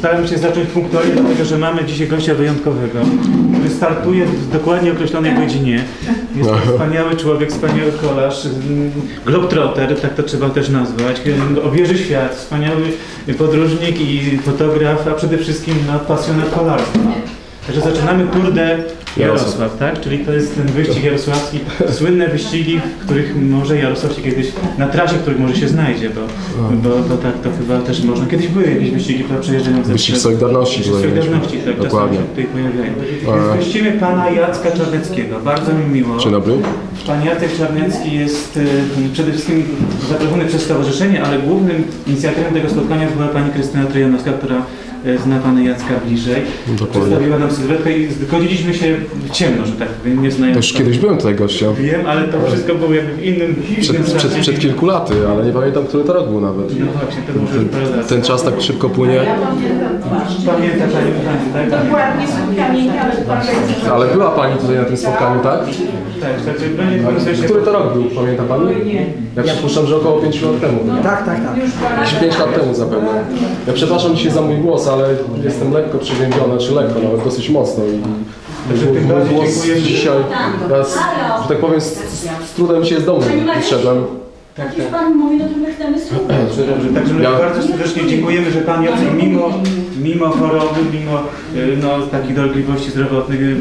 Staramy się zacząć punktualnie, dlatego że mamy dzisiaj gościa wyjątkowego, który startuje w dokładnie określonej godzinie. Jest to wspaniały człowiek, wspaniały kolarz, mm, globetrotter, tak to trzeba też nazwać, obieży świat, wspaniały podróżnik i fotograf, a przede wszystkim no, pasjonat kolarstwa. Także zaczynamy Tour de Jarosław, tak? Czyli to jest ten wyścig jarosławski, słynne wyścigi, w których może Jarosław się kiedyś, na trasie, w których może się znajdzie, bo, bo, bo tak to chyba też można. Kiedyś były jakieś wyścigi, które przejeżdżają ze Wyścig Solidarności Wyścig Solidarności, tak, Dokładnie. czasami się tutaj pojawiają. Więc gościmy pana Jacka Czarneckiego, bardzo mi miło. Dzień dobry. Pan Jacek Czarnecki jest e, przede wszystkim zaproszony przez stowarzyszenie, ale głównym inicjatorem tego spotkania była pani Krystyna Trojanowska, która zna pana Jacka bliżej. Dokładnie. Przedstawiła nam sylwetkę i zgodziliśmy się w ciemno, że tak powiem, nie znając Już kiedyś byłem tutaj gościem. Wiem, ale to wszystko było jakby w innym, Przed, innym przed, czasie. przed kilku laty, ale nie pamiętam, który to rok był nawet. No właśnie, to może ten, Ten czas tak szybko płynie. Pamięta pani, pani, tak? Dokładnie ale była Pani tutaj na tym spotkaniu, tak? Tak, się... Który to rok był, pamięta Pani? Ja przypuszczam, że około 5 lat temu. Tak, tak, tak. Jakieś 5 lat temu zapewne. Ja przepraszam dzisiaj za mój głos, ale jestem lekko przeziębiony, czy lekko, nawet dosyć mocno. I mój głos dzisiaj, ja z, że tak powiem, z, z trudem się z domu wyszedłem. Tak, Jak pan mówi, no to my chcemy. Dobrze. Także my Ja- bardzo serdecznie dziękujemy, że Pan Jacek mimo, mimo choroby, mimo y, no, takich dolegliwości zdrowotnych y,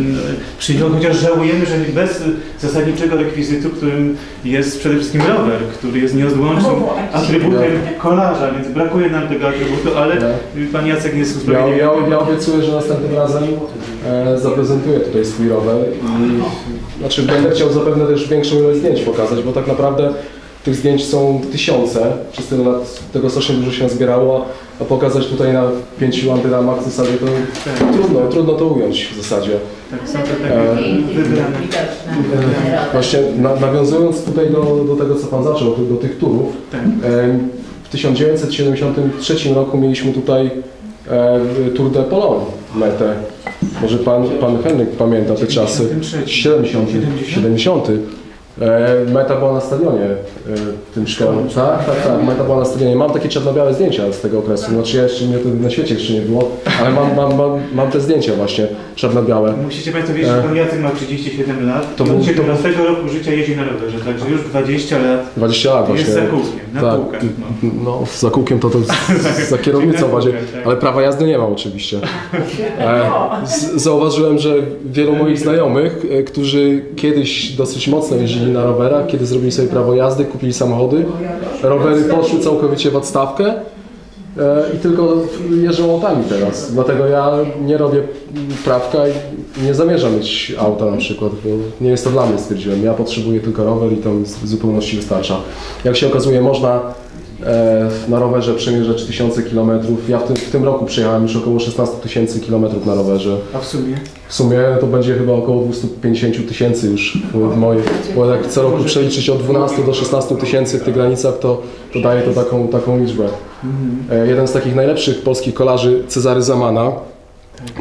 przyjął, chociaż żałujemy, że bez zasadniczego rekwizytu, którym jest przede wszystkim rower, który jest nieodłącznym atrybutem kolarza, więc brakuje nam tego atrybutu, ale y, Pan Jacek jest Ja, usprawiedliwiony. ja, ja obiecuję, że następnym razem e, zaprezentuję tutaj swój rower i znaczy będę chciał zapewne też większą ilość zdjęć pokazać, bo tak naprawdę tych zdjęć są tysiące, przez tyle lat tego strasznie dużo się zbierało, a pokazać tutaj na pięciu antyramach w zasadzie to trudno, trudno to ująć w zasadzie. Tak, są to takie wybrane. E, Właśnie na, nawiązując tutaj do, do tego, co Pan zaczął, do, do tych turów, Tak. e, w 1973 roku mieliśmy tutaj e, Tour de Pologne metę. Może Pan, pan Henryk pamięta te czasy. 70. 70. E, Meta była na stadionie e, w tym szkole. Tak, tak, tak, meta była na stadionie. Mam takie czarno-białe zdjęcia z tego okresu. Znaczy ja jeszcze mnie to na świecie jeszcze nie było, ale mam, mam, mam, mam te zdjęcia właśnie czarno-białe. Musicie Państwo wiedzieć, że Pan Jacek ma 37 lat. To To był- był to- 17 roku życia jeździ na rowerze, także już 20 lat 20 lat właśnie. jest za kółkiem, na tak, kółkach. No. no za kółkiem to, to za kierownicą bardziej, tak. ale prawa jazdy nie ma oczywiście. E, z, zauważyłem, że wielu moich znajomych, e, którzy kiedyś dosyć mocno jeździli na rowerach, kiedy zrobili sobie prawo jazdy, kupili samochody, rowery poszły całkowicie w odstawkę e, i tylko jeżdżą autami teraz. Dlatego ja nie robię prawka i nie zamierzam mieć auta na przykład, bo nie jest to dla mnie, stwierdziłem. Ja potrzebuję tylko rower i to w zupełności wystarcza. Jak się okazuje, można na rowerze przemierzać tysiące kilometrów. Ja w tym, w tym roku przejechałem już około 16 tysięcy kilometrów na rowerze. A w sumie? W sumie to będzie chyba około 250 tysięcy już w mojej, bo jak co roku przeliczyć od 12 do 16 tysięcy w tych granicach, to, to daje to taką, taką liczbę. E, Jeden z takich najlepszych polskich kolarzy, Cezary Zamana,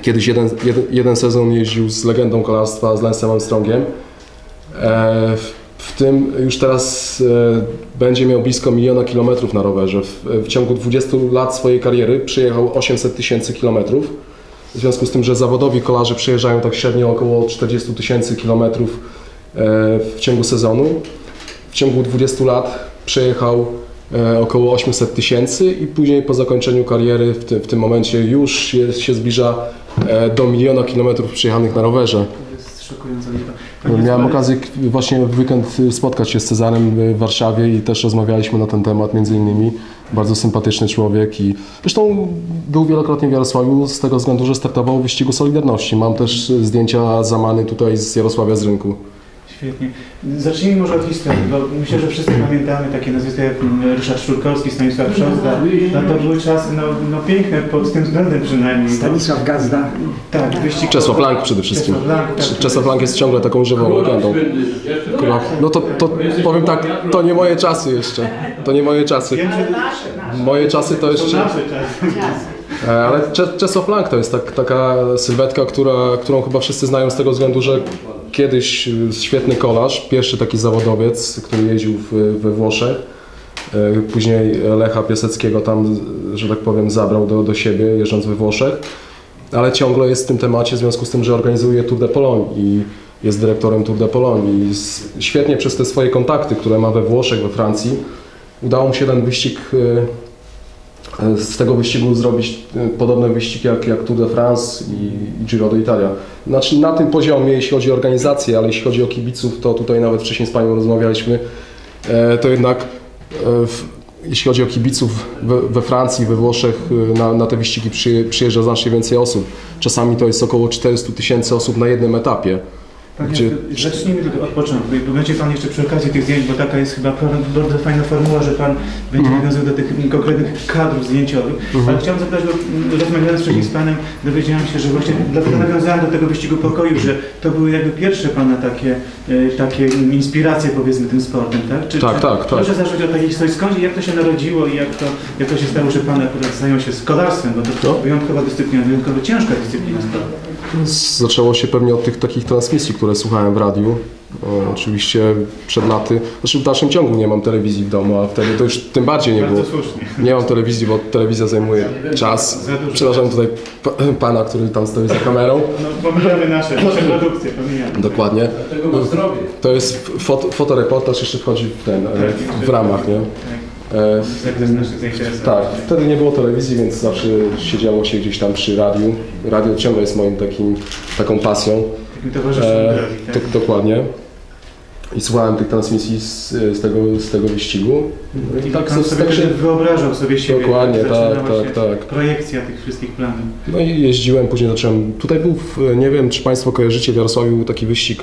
kiedyś jeden, jeden, jeden sezon jeździł z legendą kolarstwa, z Lance'em Armstrongiem. E, tym już teraz e, będzie miał blisko miliona kilometrów na rowerze. W, w ciągu 20 lat swojej kariery przejechał 800 tysięcy kilometrów. W związku z tym, że zawodowi kolarze przejeżdżają tak średnio około 40 tysięcy kilometrów e, w ciągu sezonu. W ciągu 20 lat przejechał e, około 800 tysięcy i później po zakończeniu kariery w tym, w tym momencie już się zbliża do miliona kilometrów przejechanych na rowerze. Szokująca liczba. Panie Miałem Spary- okazję właśnie w weekend y, spotkać się z Cezarem w Warszawie i też rozmawialiśmy na ten temat między innymi. Bardzo sympatyczny człowiek i zresztą był wielokrotnie w Jarosławiu z tego względu, że startował w wyścigu Solidarności. Mam też y, zdjęcia zamany tutaj z Jarosławia z rynku. Świetnie. Zacznijmy może od historii, bo myślę, że wszyscy pamiętamy takie nazwiska jak mm, Ryszard Szurkowski, Stanisław Szozda. No to były czasy no, no piękne pod tym względem przynajmniej. Stanisław Gazda. Tak, wyścig... Czesław Lang przede wszystkim. Czesław Lang, tak. Czesław jest ciągle taką żywą legendą. No to, to powiem tak, to nie moje czasy jeszcze. To nie moje czasy. Moje czasy to jeszcze... nasze czasy. E, Ale Cze- Czesław Lang to jest tak, taka sylwetka, która, którą chyba wszyscy znają z tego względu, że kiedyś y, świetny kolarz, pierwszy taki zawodowiec, który jeździł w, we Włoszech, E, Później Lecha Piaseckiego tam, że tak powiem, zabrał do, do siebie, jeżdżąc we Włoszech. Ale ciągle jest w tym temacie w związku z tym, że organizuje Tour de Pologne i jest dyrektorem Tour de Pologne. I świetnie przez te swoje kontakty, które ma we Włoszech, we Francji, udało mu się ten wyścig e, z tego wyścigu zrobić e, podobny wyścig jak, jak Tour de France i, Giro d'Italia. Znaczy na tym poziomie, jeśli chodzi o organizację, ale jeśli chodzi o kibiców, to tutaj nawet wcześniej z Panią rozmawialiśmy, e, to jednak e, w, jeśli chodzi o kibiców we, we Francji, we Włoszech, e, na, na te wyścigi przy, przyjeżdża znacznie więcej osób. Czasami to jest około 400 tysięcy osób na jednym etapie. Panie, Gdzie- Zacznijmy tylko od początku. I Będzie Pan jeszcze przy okazji tych zdjęć, bo taka jest chyba bardzo fajna formuła, że Pan będzie nawiązywał do tych konkretnych kadrów zdjęciowych. Ale chciałem zapytać, bo mm, rozmawiając wcześniej z Panem, dowiedziałem się, że właśnie dlatego nawiązałem do tego wyścigu pokoju, że to były jakby pierwsze Pana takie, e, takie inspiracje powiedzmy tym sportem, tak? Czy, Tak, czy, tak, tak. Proszę zacząć od takiej historii, skąd jak to się narodziło i jak to, jak to się stało, że Pan akurat zajął się kolarstwem, bo to No. wyjątkowa dyscyplina, wyjątkowo ciężka dyscyplina sportu. Zaczęło się pewnie od tych takich transmisji, które słuchałem w radiu. O, oczywiście przed laty. Znaczy w dalszym ciągu nie mam telewizji w domu, a wtedy to już tym bardziej nie było. Nie mam telewizji, bo telewizja zajmuje czas. Przepraszam tutaj pa- pana, który tam stoi za kamerą. No, pomijamy nasze, nasze produkcje, pomijamy. Dokładnie. To jest fot, fotoreportaż, jeszcze wchodzi w ten, e, w ramach, nie? E, naszych zainteresowań. Tak, wtedy nie było telewizji, więc zawsze siedziało się gdzieś tam przy radiu. Radio ciągle jest moim takim, taką pasją. Takim towarzyszem E, tak? tak, dokładnie. I słuchałem tych transmisji z, z, tego, z tego wyścigu. I I tak tak pan sobie tak się, wyobrażał sobie siebie. Dokładnie, zaczynała tak, tak, tak. Projekcja tych wszystkich planów. no i jeździłem, później zacząłem. Tutaj był, nie wiem czy Państwo kojarzycie, w Jarosławiu był taki wyścig.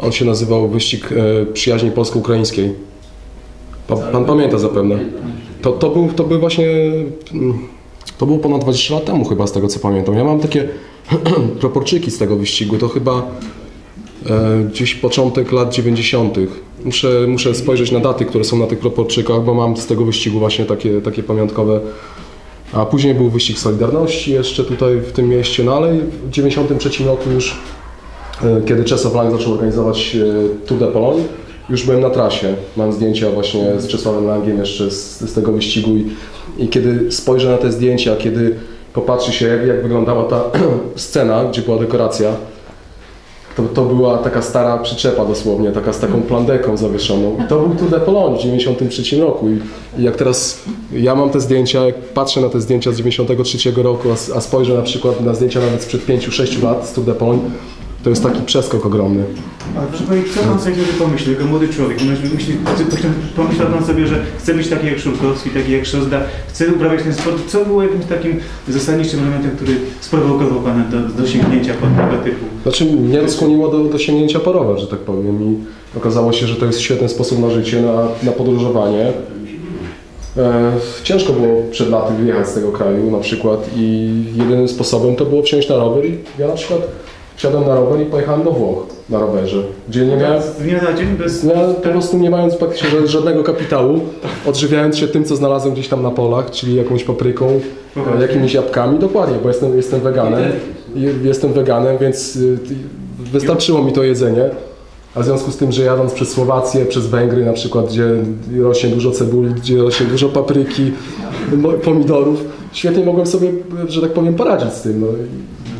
On się nazywał Wyścig e, Przyjaźni Polsko-Ukraińskiej. Pa, pan pamięta zapewne. To, to, był, to był właśnie. mm, To było ponad 20 lat temu chyba z tego co pamiętam. Ja mam takie proporczyki z tego wyścigu. To chyba e, gdzieś początek lat 90. Muszę, muszę spojrzeć na daty, które są na tych proporczykach, bo mam z tego wyścigu właśnie takie, takie pamiątkowe. A później był wyścig Solidarności jeszcze tutaj w tym mieście, no ale w 93 roku już, e, kiedy Czesław Lang zaczął organizować e, Tour de Pologne, już byłem na trasie. Mam zdjęcia właśnie z Czesławem Langiem jeszcze z, z tego wyścigu i, i kiedy spojrzę na te zdjęcia, kiedy popatrzy się jak, jak wyglądała ta scena, gdzie była dekoracja, to, to była taka stara przyczepa dosłownie, taka z taką plandeką zawieszoną. I to był Tour de Pologne w 93 roku. I, I jak teraz ja mam te zdjęcia, jak patrzę na te zdjęcia z 93 roku, a, a spojrzę na przykład na zdjęcia nawet sprzed 5-6 lat z Tour de Pologne, to jest taki przeskok ogromny. A proszę powiedzieć, co Pan sobie pomyśli, jako młody człowiek? Myśli, myśli, pomyślał Pan sobie, że chce być taki jak Szulkowski, taki jak Szozda, chce uprawiać ten sport. Co było jakimś takim zasadniczym elementem, który sprowokował Pana do, do sięgnięcia po tego typu? Znaczy mnie skłoniło do, do sięgnięcia po rower, że tak powiem i okazało się, że to jest świetny sposób na życie, na, na podróżowanie. E, ciężko było przed laty wyjechać z tego kraju na przykład i jedynym sposobem to było wsiąść na rower i ja na przykład wsiadłem na rower i pojechałem do Włoch na rowerze, gdzie nie miałem, Z dnia na dzień bez... ja po prostu nie mając praktycznie ża- żadnego kapitału, odżywiając się tym, co znalazłem gdzieś tam na polach, czyli jakąś papryką, jakimiś jabłkami, dokładnie, bo jestem, jestem weganem, jestem weganem, więc y, wystarczyło mi to jedzenie. A w związku z tym, że jadąc przez Słowację, przez Węgry na przykład, gdzie rośnie dużo cebuli, gdzie rośnie dużo papryki, pomidorów, świetnie mogłem sobie, że tak powiem, poradzić z tym. No.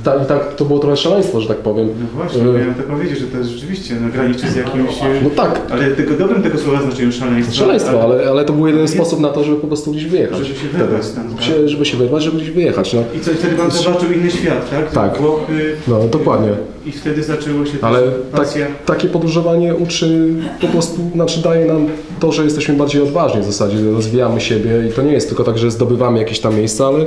I, ta, I tak to było trochę szaleństwo, że tak powiem. No właśnie, miałem to powiedzieć, że to jest rzeczywiście na granicy z jakimś... e, No tak, Ale tego dobrym tego słowa znaczeniu szaleństwa. Szaleństwo, ale, ale to był jedyny jest- sposób na to, żeby po prostu gdzieś wyjechać. Żeby się wyrwać stamtąd, tak? Się- Żeby się wyrwać, żeby gdzieś wyjechać. No, I co, wtedy Pan zobaczył inny świat, tak? Tak. Włochy, no dokładnie. I wtedy zaczęło się Ale też tak, takie podróżowanie uczy po prostu, znaczy daje nam to, że jesteśmy bardziej odważni w zasadzie, rozwijamy siebie i to nie jest tylko tak, że zdobywamy jakieś tam miejsca, ale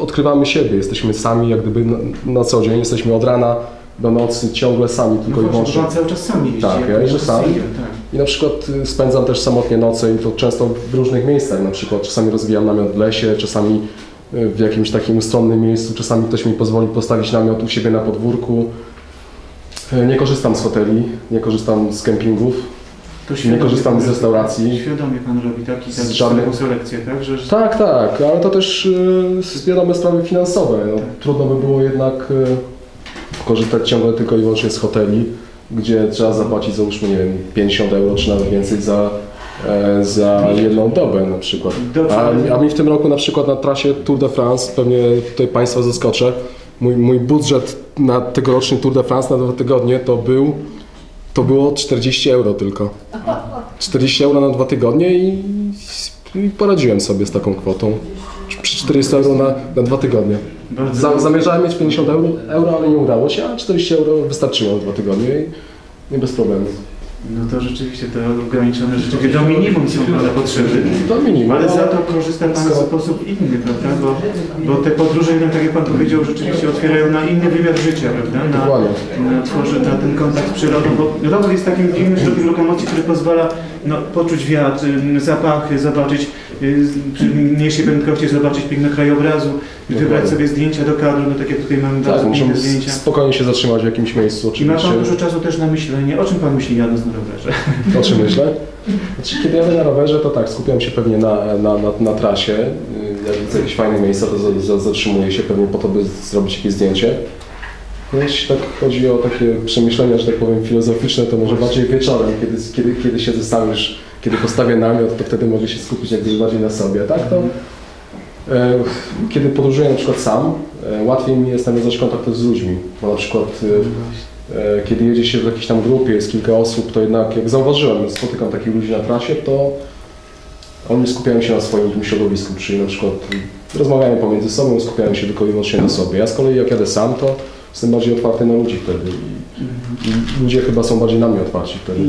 odkrywamy siebie. Jesteśmy sami jak gdyby na, na co dzień, jesteśmy od rana do nocy ciągle sami, tylko No i wyłącznie. cały czas sam jeździ. Tak, ja jeżdżę sam. Tak. I na przykład y, spędzam też samotnie noce i to często w różnych miejscach. Na przykład czasami rozwijam namiot w lesie, czasami y, w jakimś takim ustronnym miejscu, czasami ktoś mi pozwoli postawić namiot u siebie na podwórku. Y, Nie korzystam z hoteli, nie korzystam z kempingów, nie korzystam z restauracji. Świadomie Pan robi taki, Z tak, żadnych- selekcję, tak? Że, Tak, tak, ale to też y, wiadome sprawy finansowe. No, trudno by było jednak y, korzystać ciągle tylko i wyłącznie z hoteli, gdzie trzeba zapłacić załóżmy, nie wiem, 50 euro czy nawet więcej za, e, za jedną dobę na przykład. A, a mi w tym roku na przykład na trasie Tour de France, pewnie tutaj Państwa zaskoczę, mój, mój budżet na tegoroczny Tour de France na dwa tygodnie to był to było 40 euro tylko. 40 euro na dwa tygodnie i, i poradziłem sobie z taką kwotą. Przy 400 euro na, na dwa tygodnie. Za, zamierzałem mieć 50 euro, euro, ale nie udało się, a 40 euro wystarczyło na dwa tygodnie i, i bez problemu. No to rzeczywiście to ograniczone rzeczywiście do minimum są pewne potrzeby. To minimum. Ale za ale- to korzysta Pan w sposób inny, prawda? Bo, bo te podróże, jednak, tak jak Pan powiedział, rzeczywiście otwierają na inny wymiar życia, prawda? Na, na, tworzy, na ten kontakt z przyrodą, bo rower jest takim dziwnym środkiem lokomocji, który pozwala no, poczuć wiatr, zapachy, zobaczyć przy mniejszej prędkości, zobaczyć piękno krajobrazu, wybrać Dokładnie. sobie zdjęcia do kadru, no tak jak tutaj mamy Tak, bardzo piękne zdjęcia. spokojnie się zatrzymać w jakimś miejscu I ma oczywiście. Pan dużo czasu też na myślenie. O czym Pan myśli jadąc na rowerze? O czym myślę? Znaczy, kiedy jadę na rowerze, to tak, skupiam się pewnie na, na, na, na trasie. Y, Jak widzę jakieś fajne miejsca, to za, za, zatrzymuję się pewnie po to, by zrobić jakieś zdjęcie. No, Jeśli tak chodzi o takie przemyślenia, że tak powiem, filozoficzne, to może bardziej wieczorem, kiedy, kiedy, kiedy siedzę sam już, kiedy postawię namiot, to wtedy mogę się skupić jak najbardziej na sobie. Tak, to e, kiedy podróżuję na przykład sam, e, łatwiej mi jest nawiązać kontakt z ludźmi, bo na przykład e, kiedy jedzie się w jakiejś tam grupie, jest kilka osób, to jednak jak zauważyłem, spotykam takich ludzi na trasie, to oni skupiają się na swoim środowisku, czyli na przykład rozmawiają pomiędzy sobą, skupiają się tylko i wyłącznie na sobie. Ja z kolei jak jadę sam, to jestem bardziej otwarty na ludzi wtedy i, i ludzie chyba są bardziej na mnie otwarci wtedy.